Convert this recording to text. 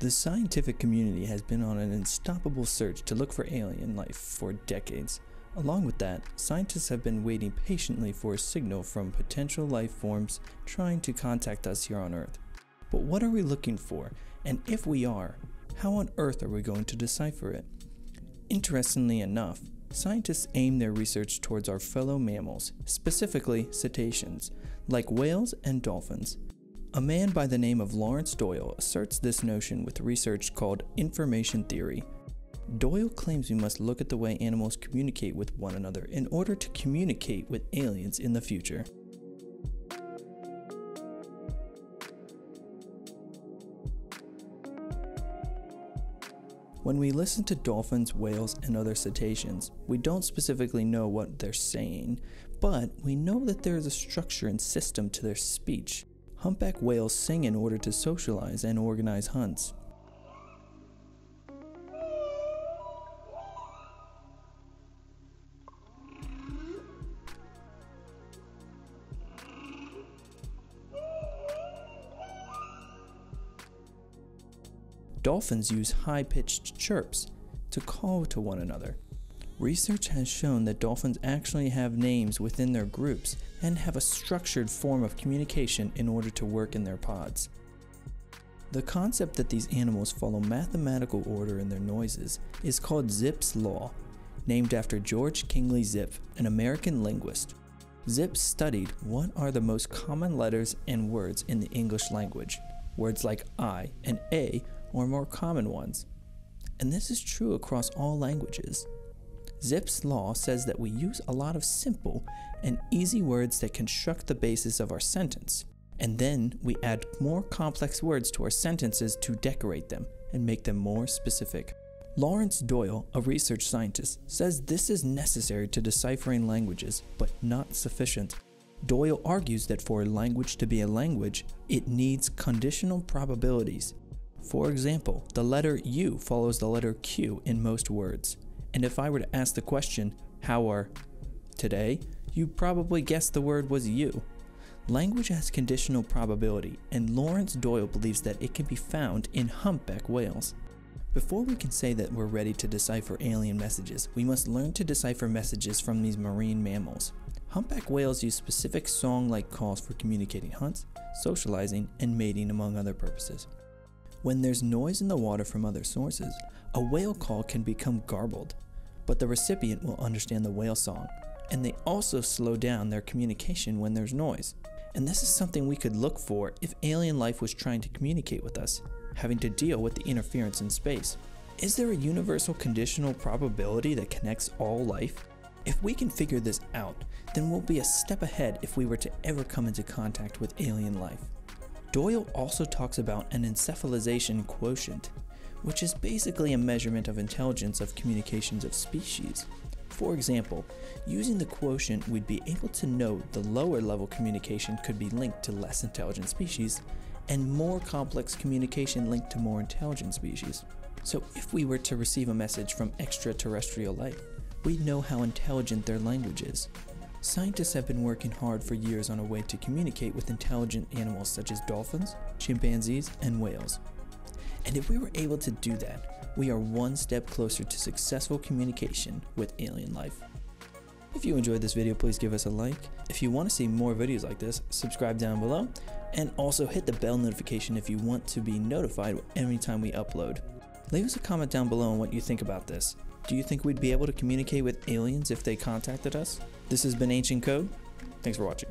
The scientific community has been on an unstoppable search to look for alien life for decades. Along with that, scientists have been waiting patiently for a signal from potential life forms trying to contact us here on Earth. But what are we looking for? And if we are, how on earth are we going to decipher it? Interestingly enough, scientists aim their research towards our fellow mammals, specifically cetaceans, like whales and dolphins. A man by the name of Laurence Doyle asserts this notion with research called information theory. Doyle claims we must look at the way animals communicate with one another in order to communicate with aliens in the future. When we listen to dolphins, whales, and other cetaceans, we don't specifically know what they're saying, but we know that there is a structure and system to their speech. Humpback whales sing in order to socialize and organize hunts. Dolphins use high pitched chirps to call to one another. Research has shown that dolphins actually have names within their groups and have a structured form of communication in order to work in their pods. The concept that these animals follow mathematical order in their noises is called Zipf's Law, named after George Kingsley Zipf, an American linguist. Zipf studied what are the most common letters and words in the English language. Words like I and A are more common ones. And this is true across all languages. Zipf's law says that we use a lot of simple and easy words that construct the basis of our sentence, and then we add more complex words to our sentences to decorate them and make them more specific. Laurence Doyle, a research scientist, says this is necessary to deciphering languages, but not sufficient. Doyle argues that for a language to be a language, it needs conditional probabilities for example, the letter U follows the letter Q in most words. And if I were to ask the question, how are today, you probably guessed the word was you. Language has conditional probability, and Laurence Doyle believes that it can be found in humpback whales. Before we can say that we're ready to decipher alien messages, we must learn to decipher messages from these marine mammals. Humpback whales use specific song-like calls for communicating hunts, socializing, and mating among other purposes. When there's noise in the water from other sources, a whale call can become garbled, but the recipient will understand the whale song, and they also slow down their communication when there's noise. And this is something we could look for if alien life was trying to communicate with us, having to deal with the interference in space. Is there a universal conditional probability that connects all life? If we can figure this out, then we'll be a step ahead if we were to ever come into contact with alien life. Doyle also talks about an encephalization quotient, which is basically a measurement of intelligence of communications of species. For example, using the quotient, we'd be able to know the lower level communication could be linked to less intelligent species, and more complex communication linked to more intelligent species. So if we were to receive a message from extraterrestrial life, we'd know how intelligent their language is, Scientists have been working hard for years on a way to communicate with intelligent animals such as dolphins, chimpanzees, and whales. And if we were able to do that, we are one step closer to successful communication with alien life. If you enjoyed this video, please give us a like. If you want to see more videos like this, subscribe down below, and also hit the bell notification if you want to be notified every time we upload. Leave us a comment down below on what you think about this. Do you think we'd be able to communicate with aliens if they contacted us? This has been Ancient Code. Thanks for watching.